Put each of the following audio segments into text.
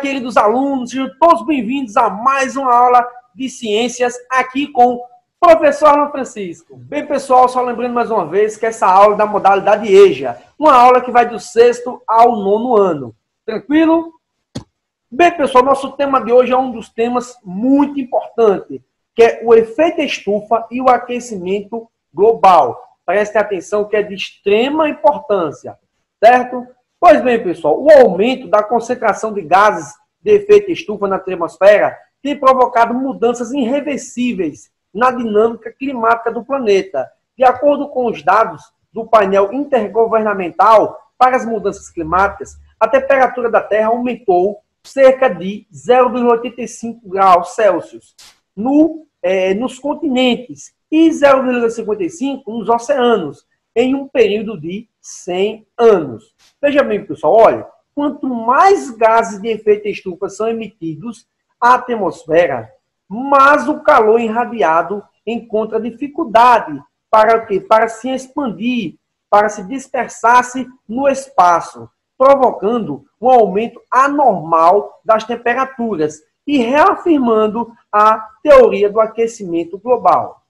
Queridos alunos, sejam todos bem-vindos a mais uma aula de ciências aqui com o professor Arno Francisco. Bem, pessoal, só lembrando mais uma vez que essa aula é da modalidade EJA, uma aula que vai do sexto ao nono ano. Tranquilo? Bem, pessoal, nosso tema de hoje é um dos temas muito importante, que é o efeito estufa e o aquecimento global. Preste atenção que é de extrema importância, certo? Pois bem, pessoal, o aumento da concentração de gases de efeito estufa na atmosfera tem provocado mudanças irreversíveis na dinâmica climática do planeta. De acordo com os dados do painel intergovernamental para as mudanças climáticas, a temperatura da Terra aumentou cerca de 0,85 graus Celsius no, é, nos continentes e 0,55 nos oceanos, em um período de 100 anos. Veja bem, pessoal, olha, quanto mais gases de efeito estufa são emitidos à atmosfera, mais o calor irradiado encontra dificuldade para o quê? Para se expandir, para se dispersar-se no espaço, provocando um aumento anormal das temperaturas e reafirmando a teoria do aquecimento global.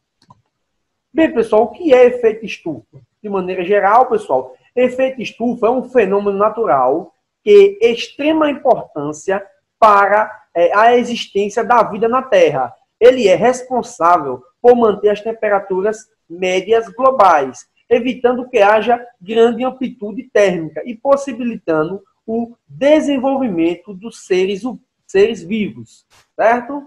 Bem, pessoal, o que é efeito estufa? De maneira geral, pessoal, efeito estufa é um fenômeno natural que extrema importância para é, a existência da vida na Terra. Ele é responsável por manter as temperaturas médias globais, evitando que haja grande amplitude térmica e possibilitando o desenvolvimento dos seres, seres vivos, certo?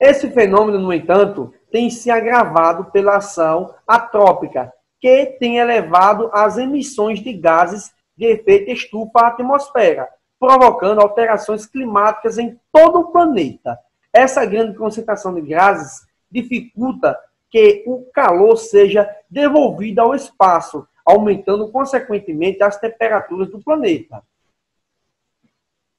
Esse fenômeno, no entanto, tem se agravado pela ação atrópica, que tem elevado as emissões de gases de efeito estufa à atmosfera, provocando alterações climáticas em todo o planeta. Essa grande concentração de gases dificulta que o calor seja devolvido ao espaço, aumentando consequentemente as temperaturas do planeta.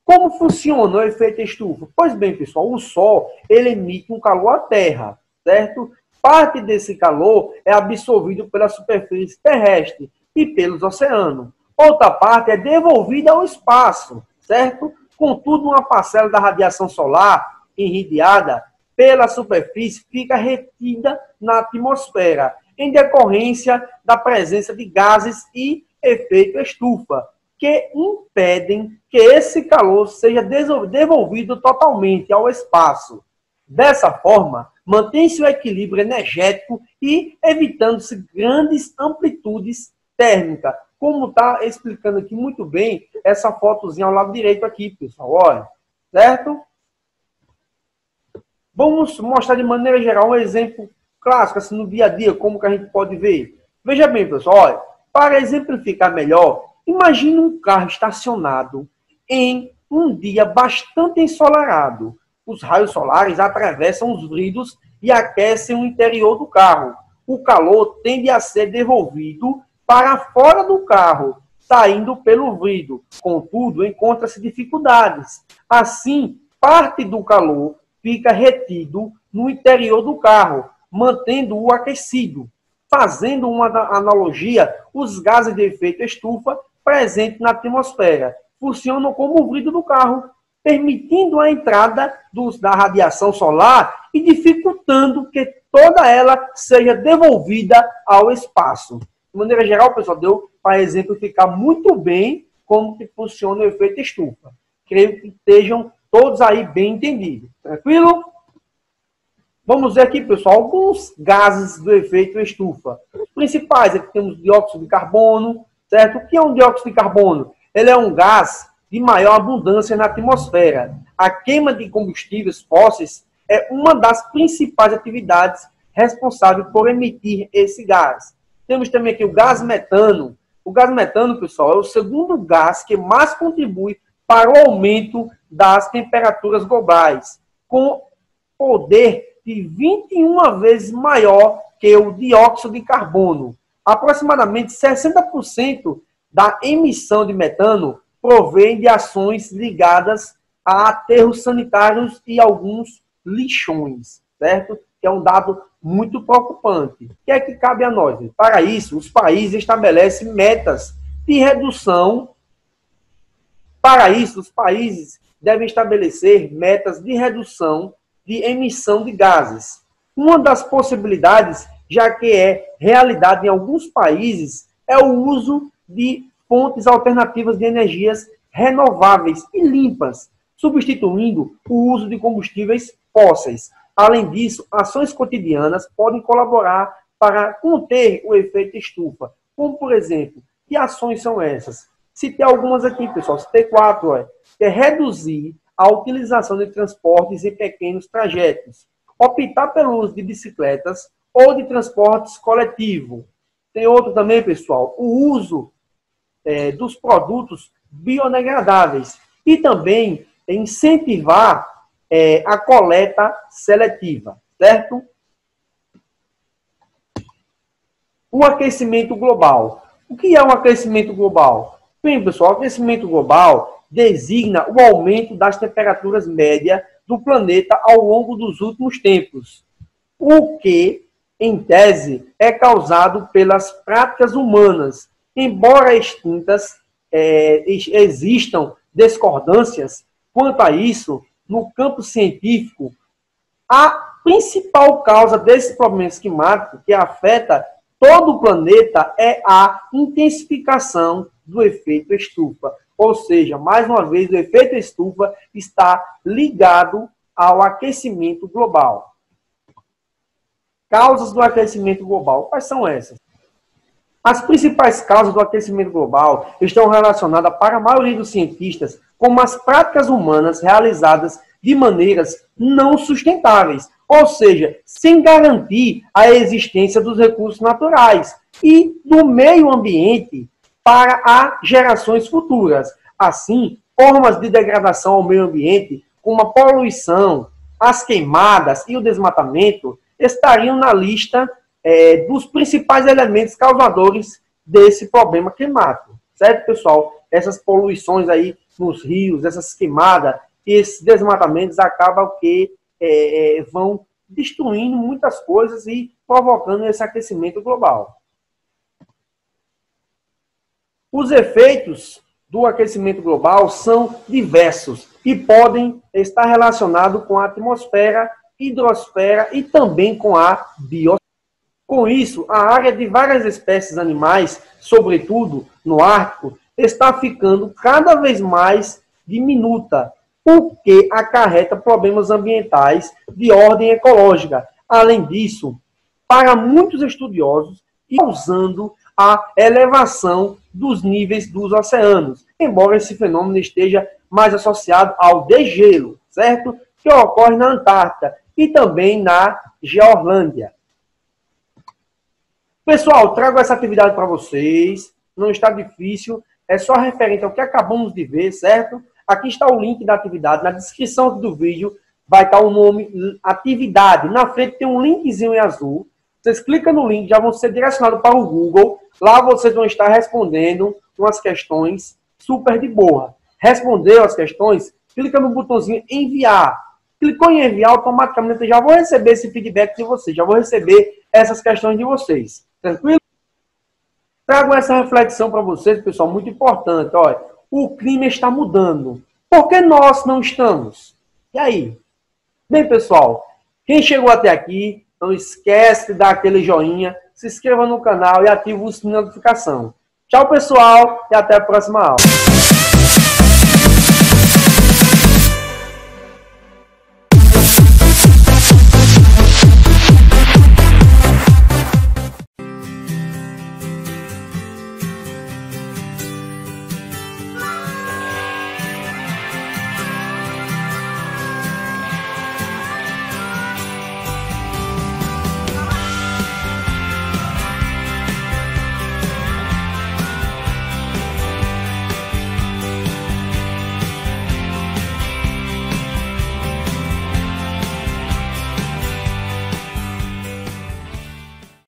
Como funciona o efeito estufa? Pois bem, pessoal, o Sol ele emite um calor à Terra certo? Parte desse calor é absorvido pela superfície terrestre e pelos oceanos. Outra parte é devolvida ao espaço, certo? Contudo, uma parcela da radiação solar irradiada pela superfície fica retida na atmosfera, em decorrência da presença de gases e efeito estufa, que impedem que esse calor seja devolvido totalmente ao espaço. Dessa forma, mantém-se o equilíbrio energético e evitando-se grandes amplitudes térmicas, como está explicando aqui muito bem essa fotozinha ao lado direito aqui, pessoal, olha, certo? Vamos mostrar de maneira geral um exemplo clássico, assim, no dia a dia, como que a gente pode ver. Veja bem, pessoal, olha, para exemplificar melhor, imagine um carro estacionado em um dia bastante ensolarado os raios solares atravessam os vidros e aquecem o interior do carro. O calor tende a ser devolvido para fora do carro, saindo pelo vidro. Contudo, encontra-se dificuldades. Assim, parte do calor fica retido no interior do carro, mantendo-o aquecido. Fazendo uma analogia, os gases de efeito estufa presentes na atmosfera funcionam como o vidro do carro, permitindo a entrada dos, da radiação solar e dificultando que toda ela seja devolvida ao espaço. De maneira geral, pessoal, deu para exemplificar muito bem como que funciona o efeito estufa. Creio que estejam todos aí bem entendidos. Tranquilo? Vamos ver aqui, pessoal, alguns gases do efeito estufa. Os principais, aqui temos dióxido de carbono, certo? O que é um dióxido de carbono? Ele é um gás de maior abundância na atmosfera. A queima de combustíveis fósseis é uma das principais atividades responsáveis por emitir esse gás. Temos também aqui o gás metano. O gás metano, pessoal, é o segundo gás que mais contribui para o aumento das temperaturas globais, com poder de 21 vezes maior que o dióxido de carbono. Aproximadamente 60% da emissão de metano provém de ações ligadas a aterros sanitários e alguns lixões, certo? Que é um dado muito preocupante. O que é que cabe a nós? Para isso, os países estabelecem metas de redução Para isso, os países devem estabelecer metas de redução de emissão de gases. Uma das possibilidades, já que é realidade em alguns países, é o uso de fontes alternativas de energias renováveis e limpas, substituindo o uso de combustíveis fósseis. Além disso, ações cotidianas podem colaborar para conter o efeito estufa, como por exemplo, que ações são essas? Citei algumas aqui, pessoal, citei quatro, que é reduzir a utilização de transportes em pequenos trajetos, optar pelo uso de bicicletas ou de transportes coletivo. Tem outro também, pessoal, o uso é, dos produtos biodegradáveis e também incentivar é, a coleta seletiva, certo? O aquecimento global. O que é um aquecimento global? Bem, pessoal, o aquecimento global designa o aumento das temperaturas médias do planeta ao longo dos últimos tempos, o que, em tese, é causado pelas práticas humanas. Embora extintas, é, existam discordâncias quanto a isso no campo científico, a principal causa desse problema climático que afeta todo o planeta é a intensificação do efeito estufa. Ou seja, mais uma vez, o efeito estufa está ligado ao aquecimento global. Causas do aquecimento global. Quais são essas? As principais causas do aquecimento global estão relacionadas, para a maioria dos cientistas, com as práticas humanas realizadas de maneiras não sustentáveis, ou seja, sem garantir a existência dos recursos naturais e do meio ambiente para as gerações futuras. Assim, formas de degradação ao meio ambiente, como a poluição, as queimadas e o desmatamento, estariam na lista é, dos principais elementos causadores desse problema climático. Certo, pessoal? Essas poluições aí nos rios, essas queimadas, esses desmatamentos acabam que é, é, vão destruindo muitas coisas e provocando esse aquecimento global. Os efeitos do aquecimento global são diversos e podem estar relacionados com a atmosfera, hidrosfera e também com a biosfera. Com isso, a área de várias espécies animais, sobretudo no Ártico, está ficando cada vez mais diminuta o que acarreta problemas ambientais de ordem ecológica. Além disso, para muitos estudiosos, causando a elevação dos níveis dos oceanos, embora esse fenômeno esteja mais associado ao degelo, certo? Que ocorre na Antártida e também na Georlândia. Pessoal, trago essa atividade para vocês. Não está difícil, é só referente ao que acabamos de ver, certo? Aqui está o link da atividade. Na descrição do vídeo vai estar o nome atividade. Na frente tem um linkzinho em azul. Vocês clicam no link, já vão ser direcionados para o Google. Lá vocês vão estar respondendo umas questões super de boa. Respondeu as questões, clica no botãozinho enviar. Clicou em enviar, automaticamente eu já vou receber esse feedback de vocês. Já vou receber essas questões de vocês. Tranquilo? Trago essa reflexão para vocês, pessoal, muito importante. Olha, o clima está mudando. Por que nós não estamos? E aí? Bem, pessoal, quem chegou até aqui, não esquece de dar aquele joinha, se inscreva no canal e ative o sininho de notificação. Tchau, pessoal, e até a próxima aula.